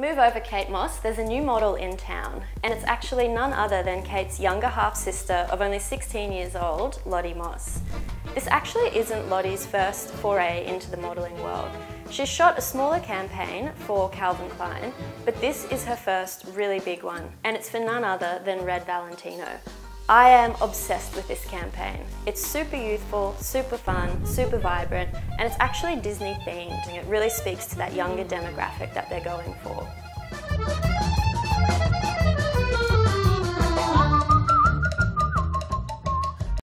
move over Kate Moss, there's a new model in town, and it's actually none other than Kate's younger half sister of only 16 years old, Lottie Moss. This actually isn't Lottie's first foray into the modelling world. She's shot a smaller campaign for Calvin Klein, but this is her first really big one, and it's for none other than Red Valentino. I am obsessed with this campaign. It's super youthful, super fun, super vibrant, and it's actually Disney themed, and it really speaks to that younger demographic that they're going for.